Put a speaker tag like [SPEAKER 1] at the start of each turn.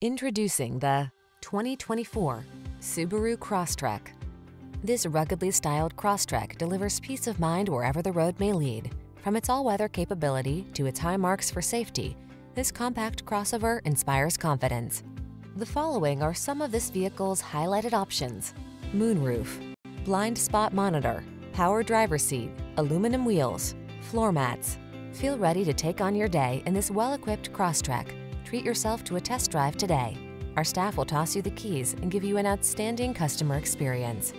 [SPEAKER 1] Introducing the 2024 Subaru Crosstrek. This ruggedly styled Crosstrek delivers peace of mind wherever the road may lead. From its all-weather capability to its high marks for safety, this compact crossover inspires confidence. The following are some of this vehicle's highlighted options. Moonroof, blind spot monitor, power driver seat, aluminum wheels, floor mats. Feel ready to take on your day in this well-equipped Crosstrek. Treat yourself to a test drive today. Our staff will toss you the keys and give you an outstanding customer experience.